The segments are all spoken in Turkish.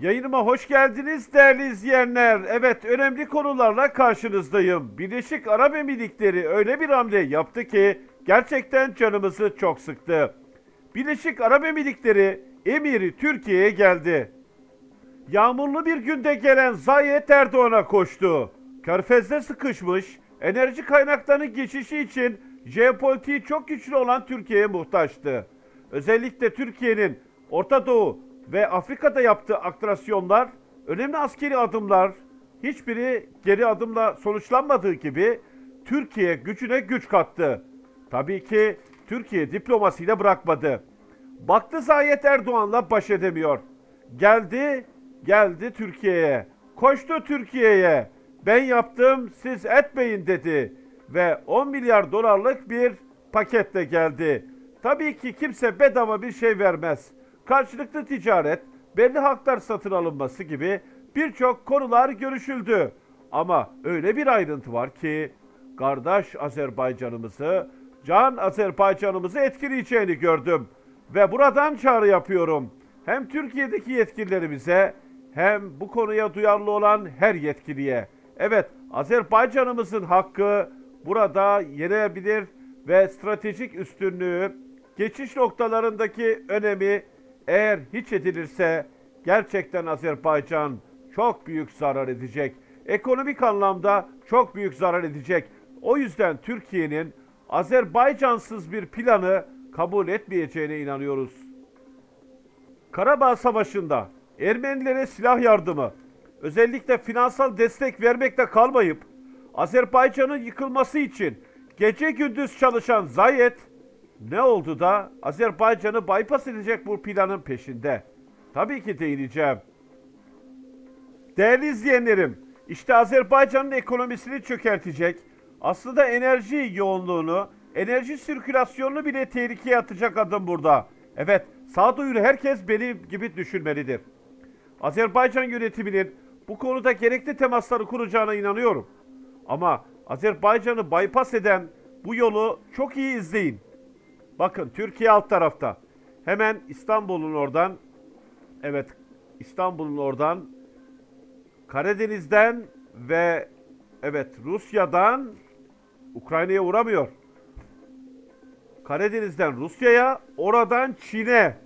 Yayınıma hoş geldiniz değerli izleyenler. Evet önemli konularla karşınızdayım. Birleşik Arap Emirlikleri öyle bir hamle yaptı ki gerçekten canımızı çok sıktı. Birleşik Arap Emirlikleri emiri Türkiye'ye geldi. Yağmurlu bir günde gelen Zayet Erdoğan'a koştu. Körfez'de sıkışmış, enerji kaynaklarının geçişi için jeopolitiği çok güçlü olan Türkiye'ye muhtaçtı. Özellikle Türkiye'nin Orta Doğu ve Afrika'da yaptığı aktrasyonlar, önemli askeri adımlar, hiçbiri geri adımla sonuçlanmadığı gibi Türkiye gücüne güç kattı. Tabii ki Türkiye diplomasiyle bırakmadı. Baktı Zayet Erdoğan'la baş edemiyor. Geldi, geldi Türkiye'ye. Koştu Türkiye'ye. Ben yaptım, siz etmeyin dedi. Ve 10 milyar dolarlık bir paketle geldi. Tabii ki kimse bedava bir şey vermez. Karşılıklı ticaret, belli haklar satın alınması gibi birçok konular görüşüldü. Ama öyle bir ayrıntı var ki kardeş Azerbaycanımızı, can Azerbaycanımızı etkileyeceğini gördüm. Ve buradan çağrı yapıyorum. Hem Türkiye'deki yetkililerimize hem bu konuya duyarlı olan her yetkiliye. Evet Azerbaycanımızın hakkı burada yenebilir ve stratejik üstünlüğü, geçiş noktalarındaki önemi eğer hiç edilirse gerçekten Azerbaycan çok büyük zarar edecek. Ekonomik anlamda çok büyük zarar edecek. O yüzden Türkiye'nin Azerbaycansız bir planı kabul etmeyeceğine inanıyoruz. Karabağ Savaşı'nda Ermenilere silah yardımı, özellikle finansal destek vermekle kalmayıp Azerbaycan'ın yıkılması için gece gündüz çalışan Zayet ne oldu da Azerbaycan'ı bypass edecek bu planın peşinde? Tabii ki değineceğim. Değerli izleyenlerim, işte Azerbaycan'ın ekonomisini çökertecek, aslında enerji yoğunluğunu, enerji sirkülasyonunu bile tehlikeye atacak adım burada. Evet, sağduyulu herkes benim gibi düşünmelidir. Azerbaycan yönetiminin bu konuda gerekli temasları kuracağına inanıyorum. Ama Azerbaycan'ı bypass eden bu yolu çok iyi izleyin. Bakın Türkiye alt tarafta. Hemen İstanbul'un oradan evet İstanbul'un oradan Karadeniz'den ve evet Rusya'dan Ukrayna'ya uğramıyor. Karadeniz'den Rusya'ya, oradan Çin'e.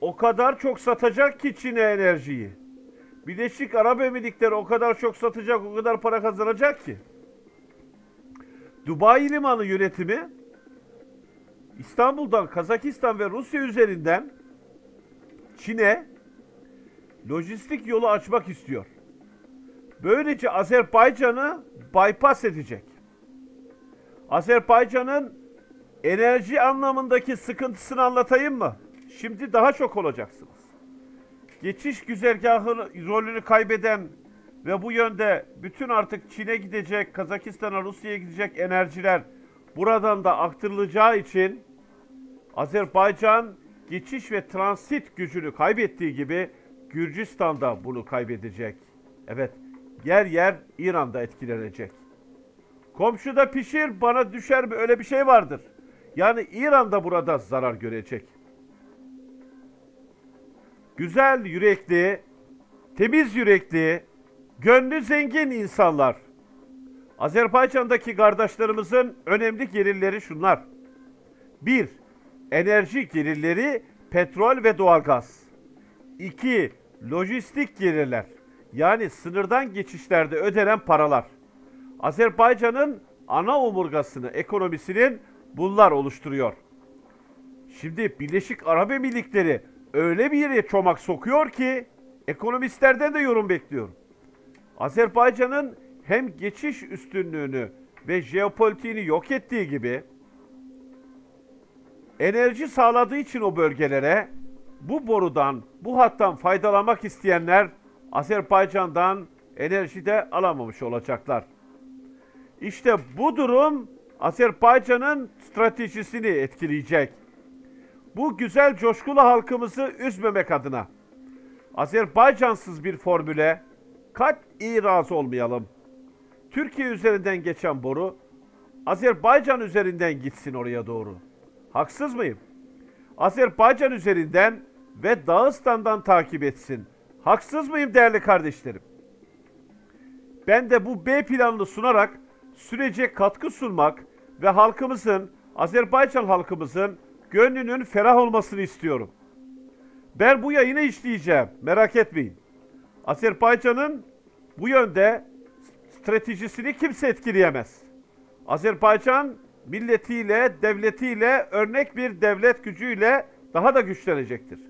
O kadar çok satacak ki Çin'e enerjiyi. Birleşik Arap Emirlikleri o kadar çok satacak, o kadar para kazanacak ki. Dubai Limanı yönetimi İstanbul'dan Kazakistan ve Rusya üzerinden Çin'e lojistik yolu açmak istiyor. Böylece Azerbaycan'ı bypass edecek. Azerbaycan'ın enerji anlamındaki sıkıntısını anlatayım mı? Şimdi daha çok olacaksınız. Geçiş güzergahı rolünü kaybeden ve bu yönde bütün artık Çin'e gidecek, Kazakistan'a, Rusya'ya gidecek enerjiler buradan da aktarılacağı için Azerbaycan geçiş ve transit gücünü kaybettiği gibi Gürcistan'da bunu kaybedecek. Evet, yer yer İran'da etkilenecek. Komşuda pişir, bana düşer mi öyle bir şey vardır. Yani İran da burada zarar görecek. Güzel yürekli, temiz yürekli, gönlü zengin insanlar. Azerbaycan'daki kardeşlerimizin önemli gelirleri şunlar. 1. Enerji gelirleri petrol ve doğalgaz. 2. Lojistik gelirler. Yani sınırdan geçişlerde ödenen paralar. Azerbaycan'ın ana omurgasını, ekonomisinin bunlar oluşturuyor. Şimdi Birleşik Arap Emirlikleri öyle bir yere çomak sokuyor ki ekonomistlerden de yorum bekliyorum. Azerbaycan'ın hem geçiş üstünlüğünü ve jeopolitiğini yok ettiği gibi enerji sağladığı için o bölgelere bu borudan, bu hattan faydalanmak isteyenler Azerbaycan'dan enerji de alamamış olacaklar. İşte bu durum Azerbaycan'ın stratejisini etkileyecek. Bu güzel coşkulu halkımızı üzmemek adına Azerbaycansız bir formüle kat'i razı olmayalım. Türkiye üzerinden geçen boru Azerbaycan üzerinden gitsin oraya doğru. Haksız mıyım? Azerbaycan üzerinden ve Dağıstan'dan takip etsin. Haksız mıyım değerli kardeşlerim? Ben de bu B planını sunarak sürece katkı sunmak ve halkımızın, Azerbaycan halkımızın gönlünün ferah olmasını istiyorum. Ben bu yayını işleyeceğim, merak etmeyin. Azerbaycan'ın bu yönde stratejisini kimse etkileyemez. Azerbaycan milletiyle, devletiyle, örnek bir devlet gücüyle daha da güçlenecektir.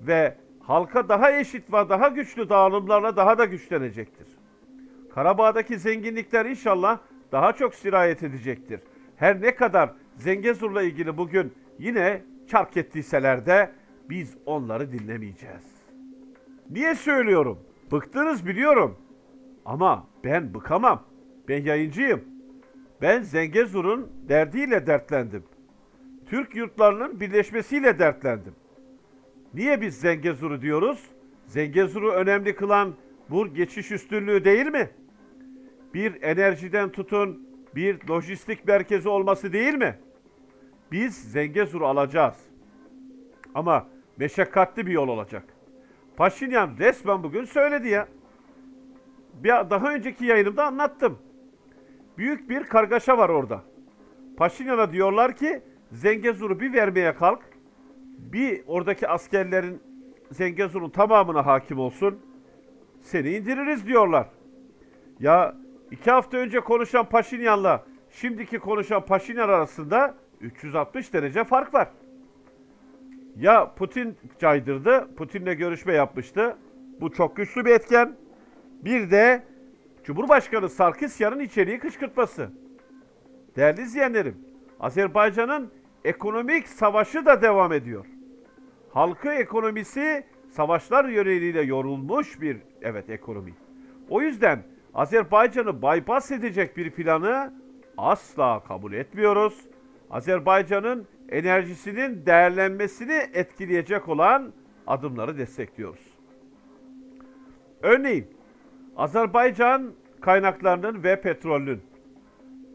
Ve halka daha eşit ve daha güçlü dağılımlarla daha da güçlenecektir. Karabağ'daki zenginlikler inşallah daha çok sirayet edecektir. Her ne kadar Zengezur'la ilgili bugün yine çark ettiyseler de biz onları dinlemeyeceğiz. Niye söylüyorum? Bıktınız biliyorum. Ama ben bıkamam. Ben yayıncıyım. Ben Zengezur'un derdiyle dertlendim. Türk yurtlarının birleşmesiyle dertlendim. Niye biz Zengezur'u diyoruz? Zengezur'u önemli kılan bu geçiş üstünlüğü değil mi? Bir enerjiden tutun bir lojistik merkezi olması değil mi? Biz Zengezur'u alacağız. Ama meşakkatli bir yol olacak. Paşinyan resmen bugün söyledi ya. Bir daha önceki yayınımda anlattım. Büyük bir kargaşa var orada. Paşinyan'a diyorlar ki Zengezur'u bir vermeye kalk. Bir oradaki askerlerin Zengezur'un tamamına hakim olsun. Seni indiririz diyorlar. Ya iki hafta önce konuşan Paşinyan'la şimdiki konuşan Paşinyan arasında 360 derece fark var. Ya Putin caydırdı, Putin'le görüşme yapmıştı. Bu çok güçlü bir etken. Bir de Cumhurbaşkanı Sarkisyan'ın içeriği kışkırtması. Değerli izleyenlerim, Azerbaycan'ın ekonomik savaşı da devam ediyor. Halkı ekonomisi savaşlar yöneliyle yorulmuş bir evet ekonomi. O yüzden Azerbaycan'ı bypass edecek bir planı asla kabul etmiyoruz. Azerbaycan'ın enerjisinin değerlenmesini etkileyecek olan adımları destekliyoruz. Örneğin Azerbaycan kaynaklarının ve petrolün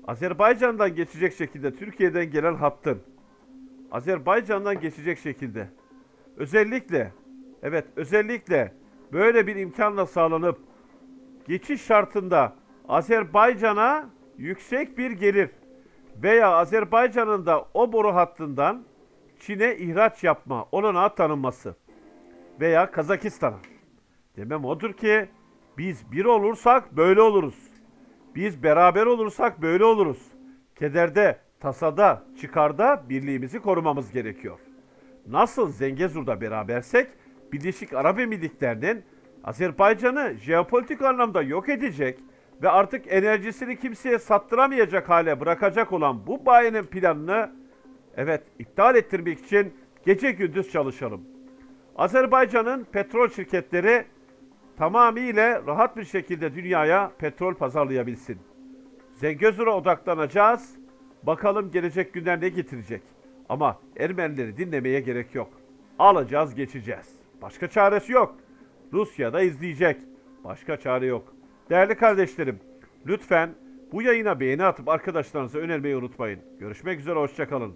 Azerbaycan'dan geçecek şekilde Türkiye'den gelen hattın Azerbaycan'dan geçecek şekilde özellikle evet özellikle böyle bir imkanla sağlanıp geçiş şartında Azerbaycan'a yüksek bir gelir veya Azerbaycan'ın da o boru hattından Çin'e ihraç yapma olanağı tanınması veya Kazakistan'a. Demem odur ki biz bir olursak böyle oluruz. Biz beraber olursak böyle oluruz. Kederde, tasada, çıkarda birliğimizi korumamız gerekiyor. Nasıl Zengezur'da berabersek Birleşik Arap Emirlikleri'nin Azerbaycan'ı jeopolitik anlamda yok edecek ve artık enerjisini kimseye sattıramayacak hale bırakacak olan bu bayenin planını evet iptal ettirmek için gece gündüz çalışalım. Azerbaycan'ın petrol şirketleri tamamıyla rahat bir şekilde dünyaya petrol pazarlayabilsin. Zengezur'a odaklanacağız. Bakalım gelecek günler ne getirecek. Ama Ermenileri dinlemeye gerek yok. Alacağız geçeceğiz. Başka çaresi yok. Rusya da izleyecek. Başka çare yok. Değerli kardeşlerim, lütfen bu yayına beğeni atıp arkadaşlarınıza önermeyi unutmayın. Görüşmek üzere, hoşçakalın.